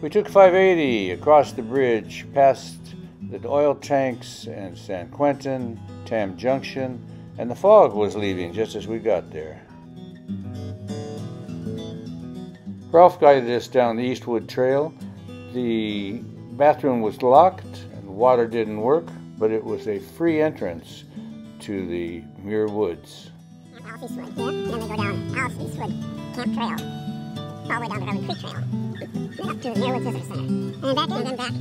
We took 580 across the bridge, past the oil tanks and San Quentin, Tam Junction, and the fog was leaving just as we got there. Ralph guided us down the Eastwood Trail. The bathroom was locked and water didn't work, but it was a free entrance to the Muir Woods. Alice Eastwood Camp, and then we go down Alice Eastwood Camp Trail, all the way down to Robin Creek Trail, and up to the Muir Woods Center, and back and then back.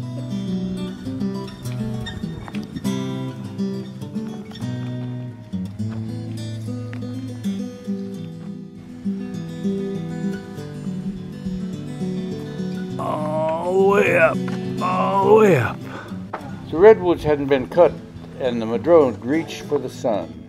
All the way up, all the way up. The redwoods hadn't been cut, and the madrone reached for the sun.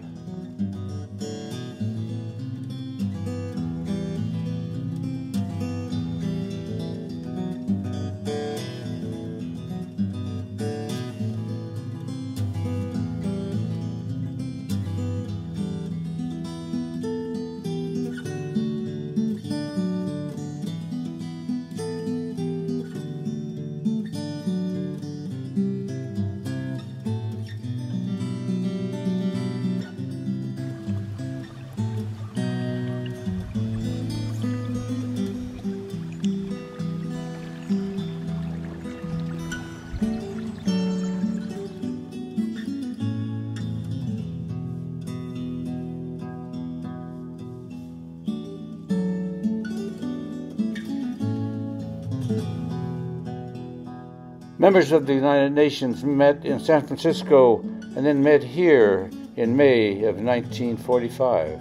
Members of the United Nations met in San Francisco and then met here in May of 1945.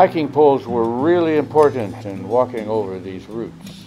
Hiking poles were really important in walking over these routes.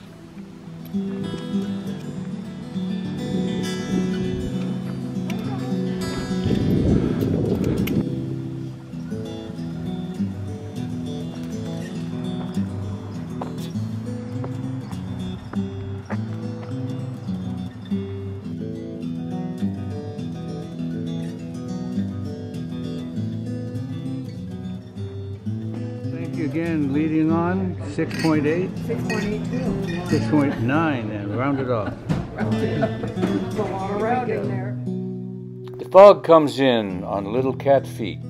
Again, leading on 6.8, 6.82. 6.9, and round it off. It's a lot of rounding there. The fog comes in on little cat feet.